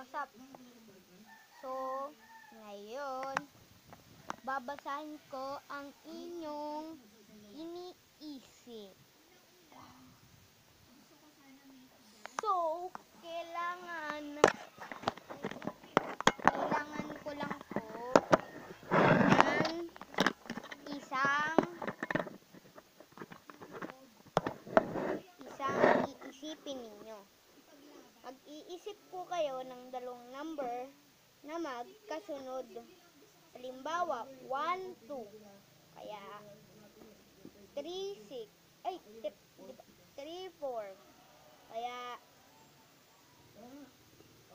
What's up? So, ngayon, babasahin ko ang inyong iniisip. So, kailangan kailangan ko lang po ng isang isang iisipin ninyo. Mag-iisip po kayo ng dalawang number na magkasunod. Halimbawa, 1, 2. Kaya, 3, 6. Ay, 3, 4. Kaya,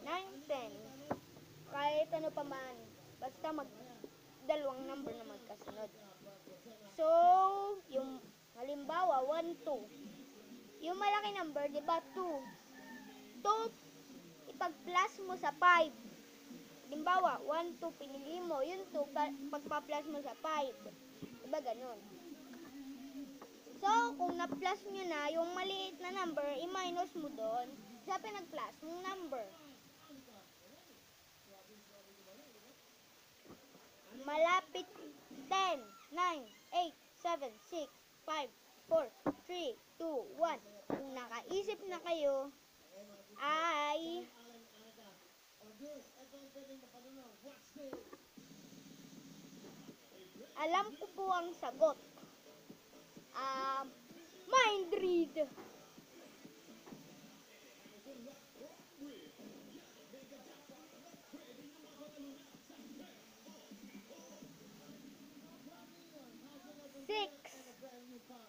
9, 10. Kahit ano pa man. Basta mag dalawang number na magkasunod. So, yung halimbawa, 1, 2. Yung malaki number, di ba, 2. 2, ipag-plus mo sa 5. Halimbawa, 1, 2, pinili mo. Yung 2, pa- pagpa-plus mo sa 5. Diba ganun? So, kung na-plus nyo na, yung maliit na number, i-minus mo doon sa pinag-plus mong number. Malapit 10, 9, 8, 7, 6, 5, 4, 3, 2, 1. Kung nakaisip na kayo, ay alam ko po ang sagot. Um, mind read. Six.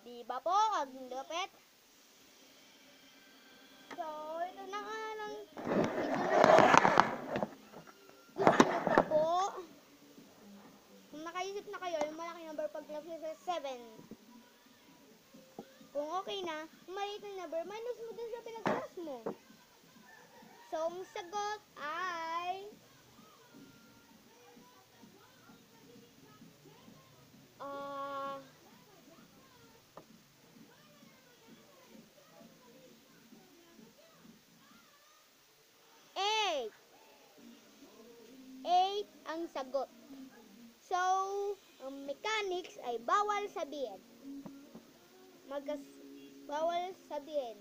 Di ba po? Ang lupit. So, ito na nga lang. Ito na po? Kung nakaisip na kayo, yung malaki number pag plus sa 7. Kung okay na, maliit na number, minus mo dun sa pinag-plus mo. So, ang sagot ay... sagot. So, ang mechanics ay bawal sabihin. Magas bawal sabihin.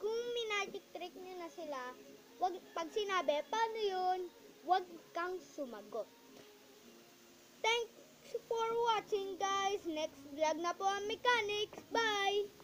Kung minagic trick nyo na sila, wag, pag sinabi, paano yun? Wag kang sumagot. Thanks for watching guys. Next vlog na po ang mechanics. Bye!